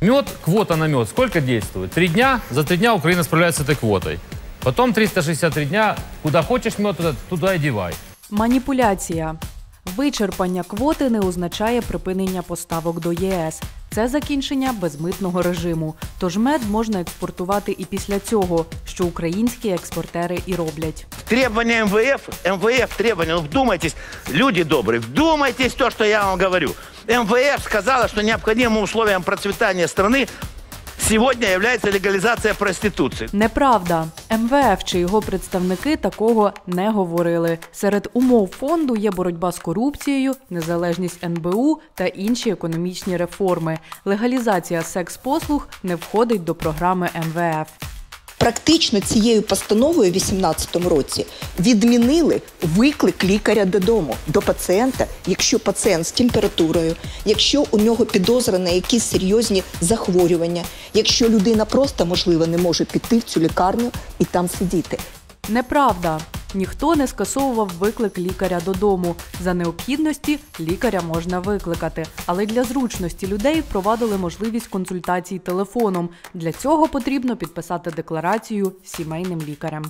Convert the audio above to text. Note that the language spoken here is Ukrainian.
Мед, квота на мед, сколько действует? Три дня, за три дня Украина справляется с этой квотой. Потом 363 дня, куда хочешь мед, туда, туда и девай. Маніпуляція. Вичерпання квоти не означає припинення поставок до ЄС. Це закінчення безмитного режиму. Тож мед можна експортувати і після цього, що українські експортери і роблять. Требования МВФ, МВФ требования, ну вдумайтесь, люди добрые, вдумайтесь в то, я вам говорю. МВФ сказала, что необходимым условием процветания страны сегодня является легализация проституции. Неправда. МВФ чи його представники такого не говорили. Серед умов фонду є боротьба з корупцією, незалежність НБУ та інші економічні реформи. Легалізація секс-послуг не входить до програми МВФ. Практично цією постановою у 2018 році відмінили виклик лікаря додому до пацієнта, якщо пацієнт з температурою, якщо у нього підозра на якісь серйозні захворювання, якщо людина просто можливо не може піти в цю лікарню і там сидіти. Неправда. Ніхто не скасовував виклик лікаря додому. За необхідності лікаря можна викликати, але для зручності людей впровадили можливість консультацій телефоном. Для цього потрібно підписати декларацію сімейним лікарем.